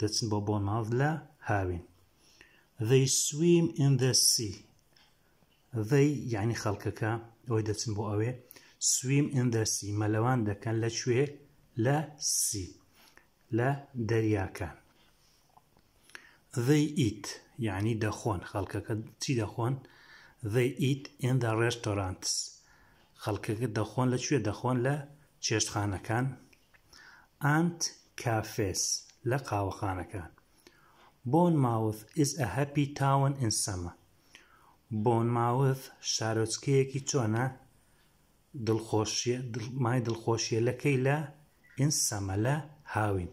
دەچن بۆ بۆناڵ لە هاوین they swim in the sea they یعنی خەڵکەکە ئەوەی دەچن بۆ ئەوێ swim in the sea مەلەوان دەکەن لە کوێ لە سی لە دەریاکان they eat یعنی دەخۆن خەڵکەکە چی دەخۆن they eat in the restaurants خەڵکەکە دەخۆن لە کوێ دەخۆن لە چێشتخانەکان ئانت کافێس لە قاوەخانەکان بۆن ماوث ئیز ئە هەپی تاون ئین سەمە بۆن ماوث شارۆچکەیەکی چۆنە دڵخۆشیە مای دڵخۆشیە لەکەی لە ئین سەمە لە هاوین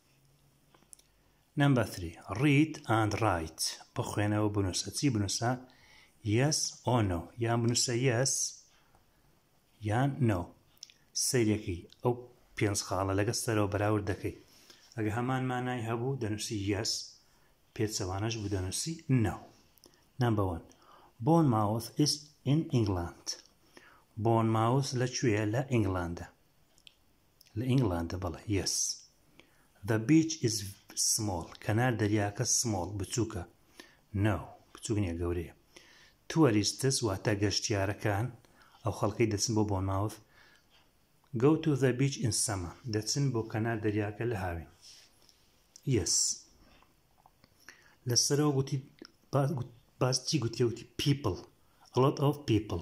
Number three Read and write بخوێنەوە بنووسە چی بنووسە Yes or no یان بنووسە Yes یان No سەیرەکەی ئەو پێنج خاڵە لەگە سەرەوە بەراورد دەکەی ئەگە هەمان مانای هەبوو دەنووسی Yes پێچەوانەش بوو دەنووسی No Number one Bournemouth is in England Bournemouth لە کوێیە لە ئینگلاندە لە ئینگلاندا بەڵێ یەس The beach is small کەنار دەریاکە small بچووکە No بچووک نییە گەورەیە Tourists واتە گەشتیارەکان ئەو خەڵکەی دەچن بۆ بۆنماوث Go to the beach in summer دەچن بۆ کەنار دەریاکە لە هاوین یس لەسەرەوە گوتی باس چی گوتی وتی people a lot of people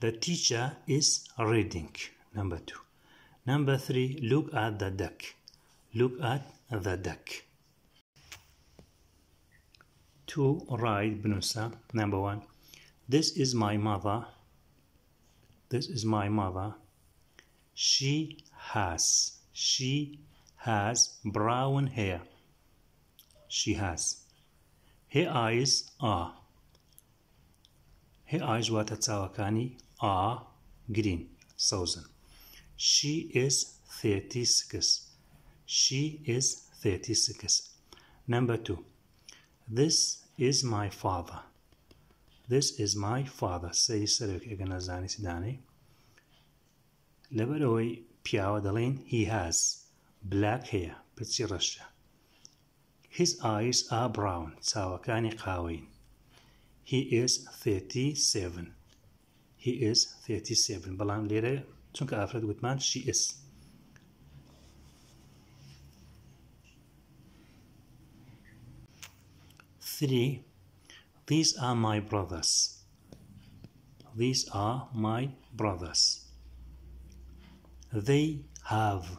The teacher is reading. Number two. Number three, look at the duck. Look at the duck. To write بنووسە. Number one, this is my mother. This is my mother. She has. She has brown hair. She has. Her eyes are. هی ئایز واتە چاوەکانی ئا گرین سەوزن شی ئیز ثێتی سکس شی ئیز ثێتی سکس نەمبە تو This is my father This is my father سەری سەرێک ئەگە نەزانی چ دانێ لەبەرەوەی پیاوە دەڵێن he has بلاک هەیە پرچی ڕەشە His eyes are brown ساوكاني قاوين He is 37 He is 37 بلان ليرة چونك أفراد وتمان she is Three, these are my brothers. These are my brothers. They have,